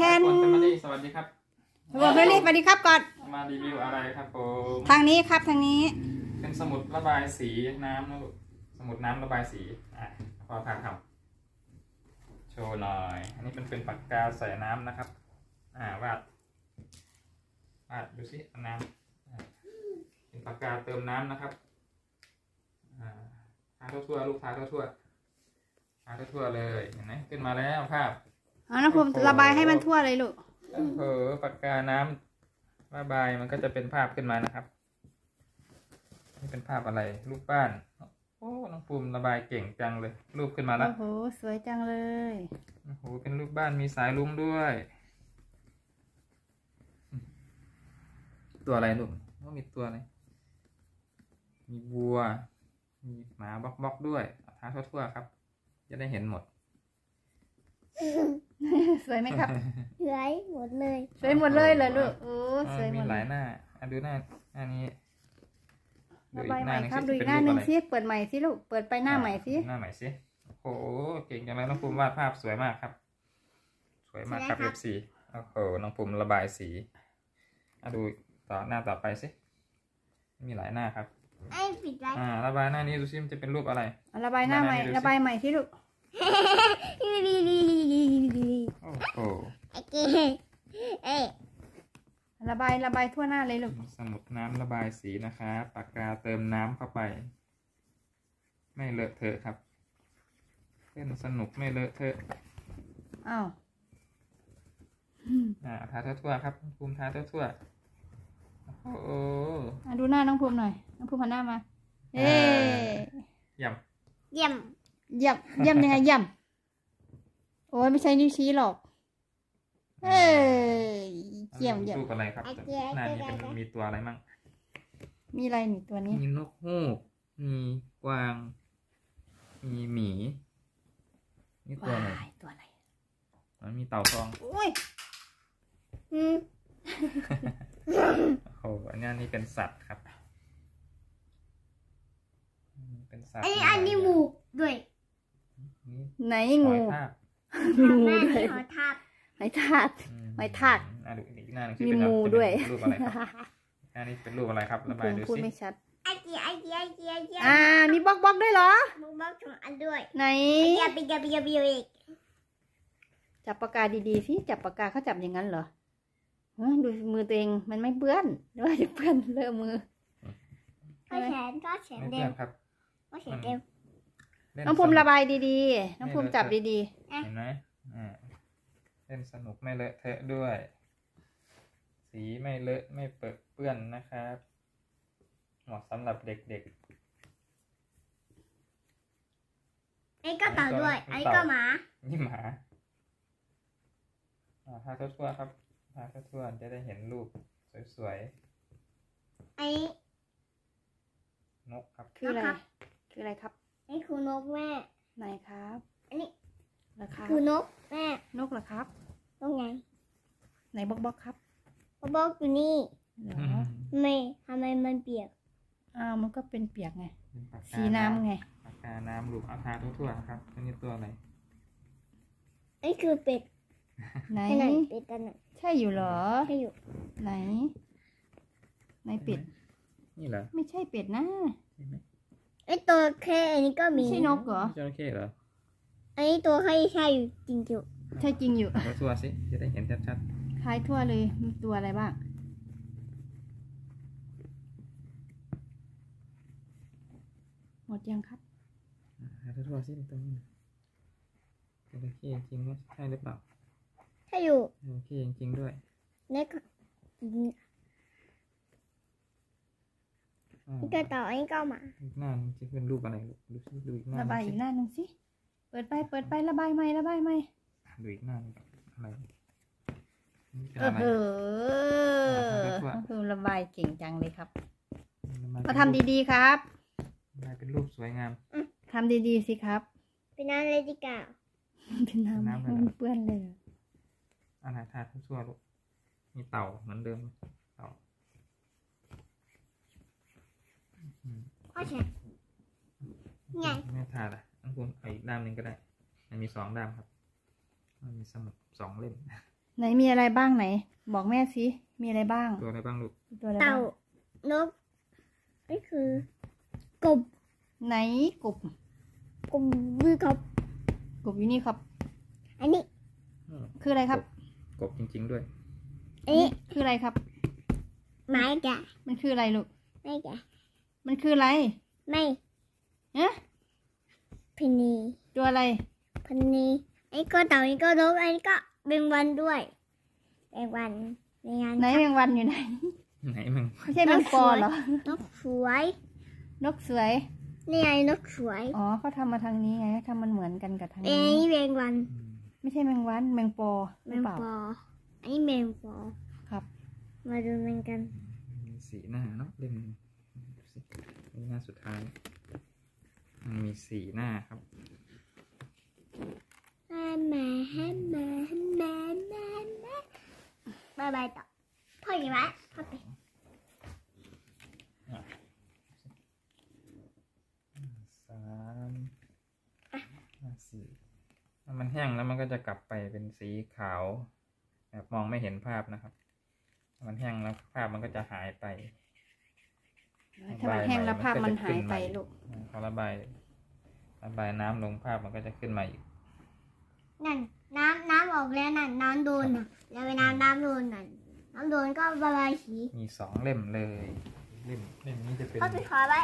แทนคนเป็นมาดีสวัสดีครับบอกเฮลี่สวัสดีครับก่อน มารีวิวอะไรครับผมทางนี้ครับทางนี้ เป็นสมุดระบายสีน้ำนะลูกสมุดน้ำระบายสีอะพอพาทำโชว์หน่อย อันนี้เป็นเป็นปากกาใส่น้ำนะครับ อ่าวาดวาดดูสิเอาน้ำอะเป็นปากกาเติมน้ำนะครับอ่าทาทั่วๆลูกทาทั่วๆทาทั่วๆเลยเห็นไหมขึ้นมาแล้วภาพ เอาน้ำพุระบายให้มันทั่วเลยลูกโอ้โหปากกาน้ำระบายมันก็จะเป็นภาพขึ้นมานะครับ นี่เป็นภาพอะไร รูปบ้าน โอ้ น้องภูมิระบายเก่งจังเลย รูปขึ้นมาแล้ว โอ้โห สวยจังเลย โอ้โห เป็นรูปบ้านมีสายลุงด้วย ตัวอะไรลูกว่ามีตัวอะไร มีวัว มีหมาบล็อกบล็อกด้วยเอาทาทั่วๆครับ จะได้เห็นหมด สวยไหมครับเหลือยหมดเลย สวยหมดเลยเหรอลูกโอ้อ่าสวยหมมีดหลายหน้าอะดูหน้าหน้านี้ระบายใหม่งครับสิดูอีกเป็หน้าหนึ่งรูปอะไรสิเปิดใหม่สิลูกเปิดไปหน้าใหม่สิอ่หน้าใหม่สิโอ้โหเก่งจังเลยน้องภูมิวาดภาพสวยมากครับ สวยมากครับ F4 โอ้โหน้องภูมิระบายสีอะดูต่อหน้าต่อไปสิมีหลายหน้าครับไอ้ปิดไว้อ่าระบายหน้านี้ดูสิมันจะเป็นรูปอะไรเอาระบายหน้าใหม่หน้าไหนดูสิระบายใหม่สิลูกดีดีดีดีดี โอ้โหไอ้เก๋เอ๊ะระบายระบายทั่วหน้าเลยลูกสมุดน้ำระบายสีนะครับปากกาเติมน้ำเข้าไป ไม่เลอะเทอะครับเล่นสนุกไม่เลอะเทอะอ้าวอ่าทาทั่วๆครับน้องภูมิทาทั่วๆโอ้โหอะดูหน้าน้องภูมิหน่อยน้องภูมิหันหน้ามาเอ๊เยี่ยมเยี่ยมเยี่ยมเยี่ยมยังไงเยี่ยมโอ้ยไม่ใช่นิ้วชี้หรอก เอ้ยเยี่ยมเยี่ยมรูปอะไรครับหน้านี้เป็นมีตัวอะไรมั่งมีอะไรนี่ตัวนี้ มีนกฮูก มีกวาง มีหมีนี่ตัวอะไรว้ายตัวอะไรมันมีเต่าทองโอ้ยอืมโอ้โหอันนี้อันนี้เป็นสัตว์ครับอืมเป็นสัตว์ อันนี้อันนี้หมูด้วยนี่ ไหนหงูอยทากมีงูแม่ด้วยที่ขอทับไหนทาดอืหอยทากอะดูอีกหน้าหนึงสิมีเป็นงูเป็นด้วยรูปอะไรครับหน้านี้เป็นรูปอะไรครับระบายภูมิดูพูดสิไม่ชัดไอ้เก๋ไอ้เก๋ไอ้เก๋ไอ้เก๋อ่า มีบล็อกบล็อกด้วยเหรอมึงบอกสองอันด้วย ไหนไอ้เก๋ไปเก๋ไปเก๋ไปเก๋อีกจับปากกาดีๆสิจับปากกาเขาจับอย่างนั้นเหรอฮะดูมือตัวเองมันไม่เปื้อนหรือว่าจะเปื้อนเลอะมือก็แขนก็แขนไม่เดีเพื่ยอวนครับก็แขนเดียว เล่นน้องภูมิสนุกระบายดีๆ น้องภูมิจับดีเห็นไหมอ่าเล่นสนุกไม่เลอะเทอะด้วย สีไม่เลอะไม่เปื้อนเปื้อนนะครับ เหมาะสำหรับเด็ก ไอ้ก็เต่าด้วย ไอ้ก็หมา ๆ นี่หมาอ่าทาทั่วๆครับทาทั่วๆจะได้เห็นรูปสวยไอ้ ๆ นกครับ ๆ คืออะไรนะครับ คืออะไรครับไอ้คือ นกแม่ ไหนครับอันนี้เหรอครับคือนกแม่ นกเหรอครับตรงไงไหนบล็อกบล็อกครับเขาบอกอยู่นี่เหรอทำไมทำไมมันเปียกอ้าวมันก็เป็นเปียกไงเป็นปากกาสีน้ำไงปากกาน้ำลูกเอาทาทั่วๆครับอันนี้ตัวอะไรไอ้คือเป็ดไหนไอ้ไหนเป็ดอันไหนใช่อยู่เหรอใช่อยู่ไหนไหนเป็ดนี่เหรอไม่ใช่เป็ดนะใช่ไหม ไอ้ตัวแค่อันนี้ก็ไม่มีใช่นกเหรอจระเข้เหรอไอ้ตัวแค่ใช่อยู่จริงจุใช่จริงอยู่เอาทั่วๆสิจะได้เห็นชัดคล้ายทั่วเลยมีตัวอะไรบ้าง หมดยังครับๆอ่าหาทั่วๆสิตรงนี้จระเข้จริงๆว่าใช่หรือเปล่าใช่อยู่จระเข้จริงๆด้วย แล้วก็อ่า นี่ก็ต่ออันนี้ก็หมาอีกหน้าหนึงจะเป็นรูปอะไรลูกดูสิดูอีกหน้าระบายหอีนึ่กงหน้าหนึ่งสิ เปิดไปเปิดไประบายไหมระบายไหมสิดูอีกหน้าหนึงอะไรนี่เป็นเออะไรอเออคือระบายเก่งจังเลยครับมันมาทำดีๆครับๆมันเป็นรูปสวยงาม ทำดีๆสิครับ เป็นอะไรดีกว่าเป็นน้ำน้ำเลยเหรอ มันเปื้อนเลยเหรออันไหนทาทั่วๆลูกมีเต่าเหมือนเดิม เต่าอืมก็แขนไงไม่ทาละอันคุณเอาอีกด้ามหนึ่งก็ได้ มันมีสองด้ามครับ มันมีสมุดสองเล่ม ไหนมีอะไรบ้างไหน บอกแม่สิ มีอะไรบ้าง ตัวอะไรบ้างลูก ตัวอะไรเต่าบ้างนกนี่คือกบไหนกบกบมือครับกบอยู่นี่ครับ อันนี้คืออะไรครับ กบจริง ๆ ด้วย อันนี้คืออะไรครับ ไม้แกะมันคืออะไรลูกไม่แกะ มันคืออะไรไม่เอ๊ะพินีตัวอะไรพินีอันนี้ก็เต่าอันนี้ก็นกอันนี้ก็เบงวันด้วยเบงวันในงานไหนแมงวันอยู่ไหนไหนมึงไม่ใช่แมงปอเหรอนกสวย นกสวยนี่ไงนกสวย อ๋อเขาทำมาทางนี้ไงทำมันเหมือนกันกับทางเอ้นี้ยเบงวัน ไม่ใช่แมงวันแมงปอหแมรืองเปล่าปออันนี้แมงปอครับ มาดูแมงกันมีสีหน้าเนาะเล่มนี้ดู สินี่หน้าสุดท้าย มันมีสีหน้าครับฮัมมาฮัมมาฮัมมาฮัมมาบายบายต่อพ่ออยู่ไหมพ่อไปสามห้าสี่ถ้ามันแห้งแล้วมันก็จะกลับไปเป็นสีขาว แบบมองไม่เห็นภาพนะครับถ้ามันแห้งแล้วภาพมันก็จะหายไป ถ้ามันแห้งแล้วภาพมันหายไปลูกพอระบายระบายน้ำลงภาพมันก็จะขึ้นมาอีก นั่น น้ำน้ำออกแล้วนั่นน้ำโดนน่ะแล้วเวลาน้ำโดนนั่นน้ำโดนก็บายบายสีมีสองเล่มเลยเล่มเล่มนี้จะเป็นพ่อปิดฝาไว้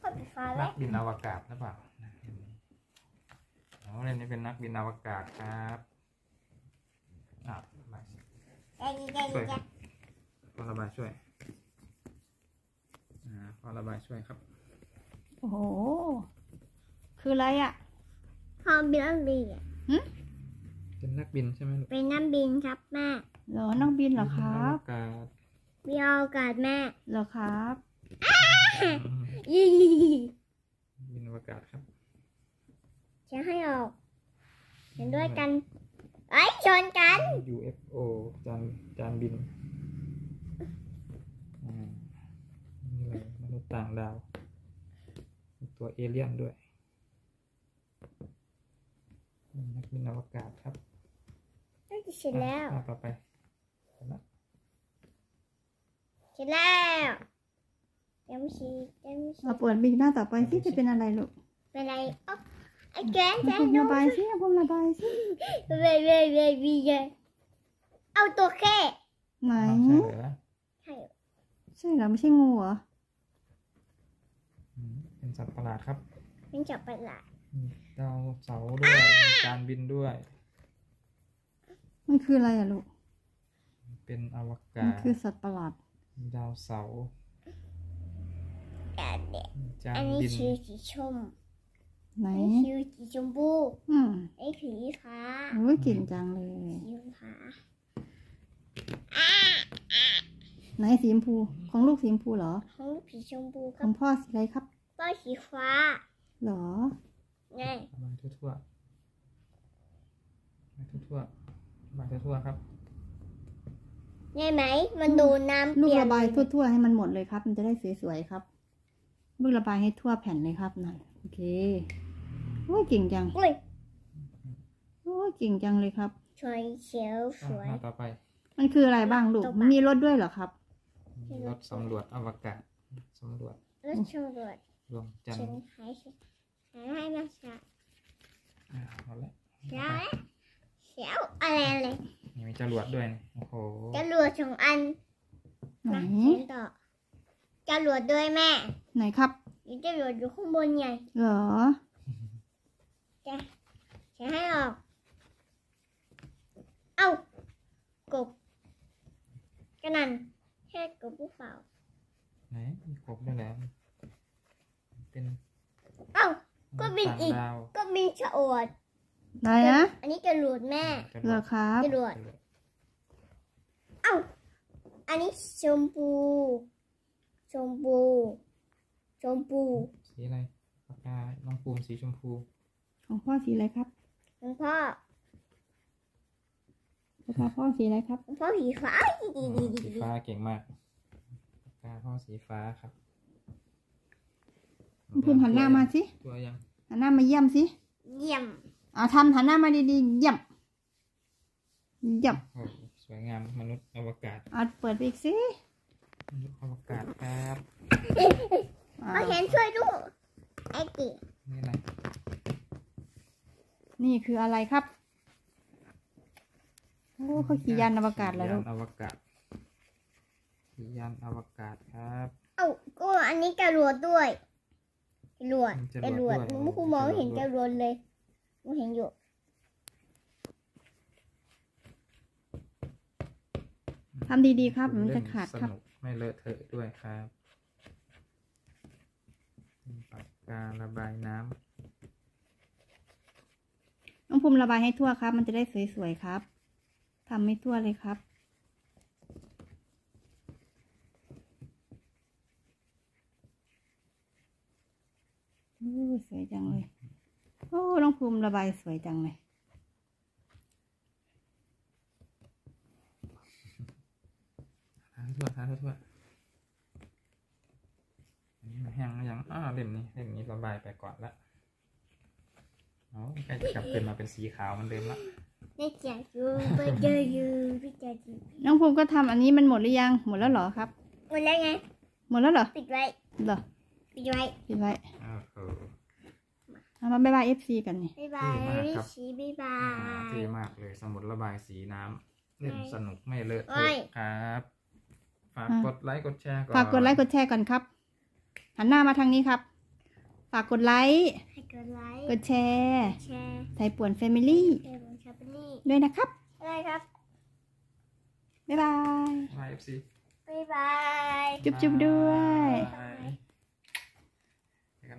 พ่อปิดฝาไว้นักบินอวกาศหรือเปล่านะเล่มนี้อ๋อเล่มนี้เป็นนักบินอวกาศครับอะระบายใจดีใจดีใจพอระบายช่วย อ่าพอระบายช่วยครับ โอ้โห คืออะไรอะพ่อบินน้ำบินเป็นนักบินใช่ไหมลูกเป็นน้ำบินครับแม่เหรอน้องบินเหรอครับินอบวกาศมีโอกาสแม่เหรอครับยี่บินอวกาศครับ จะให้ออกเห็นด้วยกันไอ้ยชนกัน UFO จานจานบินอ่า นี่เลยมนุษย์ต่างดาวมีตัวเอเลี่ยนด้วยนี่นักบินอวกาศครับน่าจะเสร็จแล้วอะต่อไปเสร็จแล้วเสร็จแล้วยังไม่ฉีดยังไม่ฉีเราดเปิดบิ๊กหน้าต่อไปสิจะเป็นอะไรลูกเป็นไรอ๊ะไอ้แกนแกเอานผมดูระบายสิเอาผมระบายสิเว้ยเว้ยเว้ยเว้ยเอาตัวแค่ไหนอ้าวใช่เหรอใช่ใช่เหรอไม่ใช่งูเหรออืมเป็น สัตว์ประหลาดครับเป็นจับประหลาดมีดาวเสาร์ด้วยมีจานบินด้วย มันคืออะไรอะลูก เป็นอวมักานศคือสัตว์ประหลาด มีดาวเสาร์แต่เด็กมีจานอันนี้บินคือสีชมไหน อันนี้คือสีชมพูอืมไอ้สีฟ้าโอ้ยเก่งจังเลย สีฟ้าไหนสีชมพู ของลูกสีชมพูเหรอ ของลูกสีชมพูคขรัอบงพ่อสีอะไรครับ ก็สีฟ้าเหรอไงระบายทั่วๆระบายทั่วๆระบายทั่วๆครับไงไหม มันโดนน้ำลูเปีกยกระบายทั่ว ๆ ให้มันหมดเลยครับ มันจะได้สวยๆครับ ลูกระบายให้ทั่วแผ่นเลยครับนั่นโอเคโอ้ยเก่งจังอุ้ยโอ้ยเก่งจังเลยครับ สวยเขียวสวย อะมาต่อไปมันคืออะไรบ้างลูกตัวปะมันมีรถด้วยเหรอครับ มีรถสำรวจอวกาศสำรวจ แล้วชมรว จดวงจันทฉันร์หายหายให้มาช้าอะเอาละเขียวเขียวอะไรอะไรนี่มีจรวดด้วยนี่โอ้โหจรวดสองอันไหน มาเขียนต่อจรวดด้วยแม่ไหนครับนี่จรวดอยู่ข้างบนไงเหรอจะจะให้ออก เอ้ากบกระนันแค่กบผู้เปล่าไหนมีกบด้วยแหละ เป็นเอ้าก็บินอีก ต่างดาวก็มีฉอวดไหนนะอันนี้จรวดแม่จรเหรวอดครับจรวดจรวดเอ้าอันนี้ชมพู ชมพู ชมพูสีอะไรปากกาน้องปูมสีชมพูของพ่อสีอะไรครับของพ่อปากกาพ่อสีอะไรครับของพ่อผีฟ้าดีอ๋ดีอดีสีดีฟ้าเก่งมากปากกาพ่อสีฟ้าครับคุณ ภูมิหันหน้ามาสิตัวยังหันหน้ามาเยี่ยมสิเยี่ยมอ่าทำหันหน้ามาดีๆเยี่ยมเยี่ยมโอ้โหวยงามมนุษย์อวกาศเอาเปิดไปอีกสิมนุษย์อวกาศครับอ่าเอาเห็นช่วยดูไอ้ตินี่อะไรนี่คืออะไรครับ โอ้เขาขี่ยานอวกาศแล้วลูยากนอวกาศขี่ยานอวกาศครับ เอ้าก็อันนี้จรวดด้วยจ รวดมีจจรรววดดด้วยมึงครูมองไม่เห็นจจรวดรวดเลยมึงเห็นอยู่ทำดีๆครับมันจะขาดครับสนุกไม่เลอะเทอะด้วยครับมีปากการะบายน้ำน้องภูมิระบายให้ทั่วครับ มันจะได้สวยๆครับทำไม่ทั่วเลยครับ สวยจังเลย โอ้น้องภูมิระบายสวยจังเลยทาทั่วทาทั่วอันนี้มันแห้งหรือยังอ้าวเล่มนี้เล่มนี้ระบายไปก่อนละเอาใกล้จะกลับคืนมาเป็นสีขาวเหมันเดิมละได้เจออยู่ไปเจออยู่ไปเจออยู่น้องภูมิก็ทำอันนี้มันหมดหรือยัง หมดแล้วเหรอครับ หมดแล้วไง หมดแล้วเหรอ ปิดไว้เหรอ ปิดไว้ปิดไว้โอ้โหเอามาบ๊ายบายเอฟซีกันนี่ บ๊ายบายเท่มากครับชีบ๊ายบาอ่าย เท่มากเลยสมุดระบายสีน้ำเล่นสนุกไม่เลอะเทโอ้อะยครับฝากอะ กดไลค์กดแชร์ก่อนฝากกดไลค์กดแชร์ก่อนครับ หันหน้ามาทางนี้ครับ ฝากกดไลค์ ให้กดไลค์กดแชร์แชร์ไทยป่วนแฟมิลี่แชร์บนชาปนี่ด้วยนะครับอะไรครับ บ๊ายบายบายเอฟซีบ๊ายบาย จุ๊บจุ๊บด้วยเจอกันให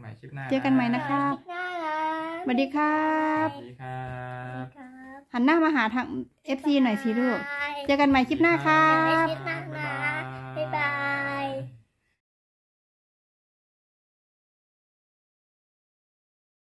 ม่คลิปหน้าเจอกันใหม่นะครับคลิปหน้านะสวัสดีครับสวัสดีครับครับ หันหน้ามาหาทาง FC หน่อยสิลูกบ๊ายบายเจอกันใหม่คลิปหน้าครัเจอกันบคลิปหน้าบ๊าย